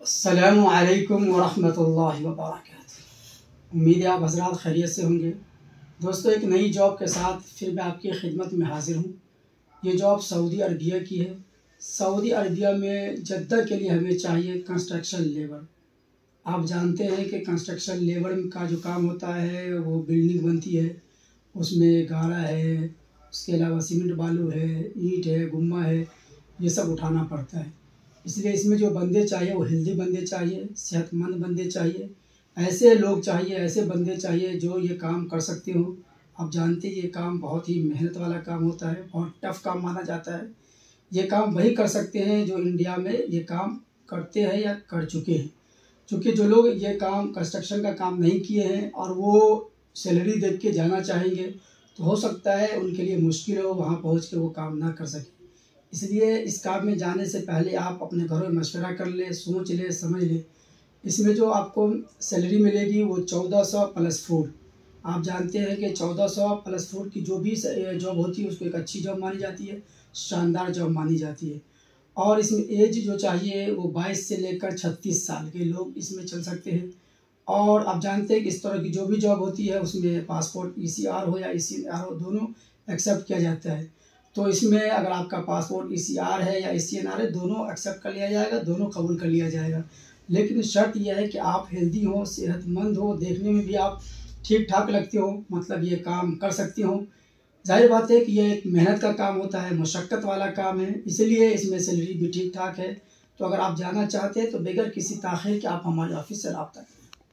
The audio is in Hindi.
असलकम वरहमल वर्क उम्मीद है आप हजरात खैरियत से होंगे। दोस्तों, एक नई जॉब के साथ फिर मैं आपकी खिदमत में हाजिर हूँ। ये जॉब सऊदी अरबिया की है। सऊदी अरबिया में जद्दा के लिए हमें चाहिए कंस्ट्रक्शन लेबर आप जानते हैं कि कंस्ट्रक्शन लेबर का जो काम होता है, वो बिल्डिंग बनती है। उसमें गारा है, उसके अलावा सीमेंट बालू है, ईंट है, गुम्मा है, ये सब उठाना पड़ता है। इसलिए इसमें जो बंदे चाहिए, वो हेल्दी बंदे चाहिए, सेहतमंद बंदे चाहिए, ऐसे लोग चाहिए, ऐसे बंदे चाहिए जो ये काम कर सकते हो। आप जानते हैं ये काम बहुत ही मेहनत वाला काम होता है बहुत टफ काम माना जाता है। ये काम वही कर सकते हैं जो इंडिया में ये काम करते हैं या कर चुके हैं। क्योंकि जो लोग ये काम कंस्ट्रक्शन का काम नहीं किए हैं और वो सैलरी देख के जाना चाहेंगे तो हो सकता है उनके लिए मुश्किल हो, वहाँ पहुँच के वो काम ना कर सकें। इसलिए इस काम में जाने से पहले आप अपने घरों में मशवरा कर ले, सोच ले, समझ ले। इसमें जो आपको सैलरी मिलेगी वो चौदह सौ प्लस फ़ूड आप जानते हैं कि चौदह सौ प्लस फ़ूड की जो भी जॉब होती है, उसको एक अच्छी जॉब मानी जाती है, शानदार जॉब मानी जाती है। और इसमें एज जो चाहिए, वो बाईस से लेकर छत्तीस साल के लोग इसमें चल सकते हैं। और आप जानते हैं कि इस तरह की जो भी जॉब होती है, उसमें पासपोर्ट ईसीआर हो या ई हो, दोनों एक्सेप्ट किया जाता है। तो इसमें अगर आपका पासपोर्ट ईसीआर है या ई है, दोनों एक्सेप्ट कर लिया जाएगा, दोनों कबूल कर लिया जाएगा। लेकिन शर्त यह है कि आप हेल्दी हो, सेहतमंद हो, देखने में भी आप ठीक ठाक लगते हो मतलब ये काम कर सकते हो। ज़ाहिर बात है कि यह एक मेहनत का काम होता है, मशक्क़त वाला काम है, इसलिए इसमें सैलरी भी ठीक ठाक है। तो अगर आप जाना चाहते हैं तो बगैर किसी ताख़िर के आप हमारे ऑफ़िस से रबता करें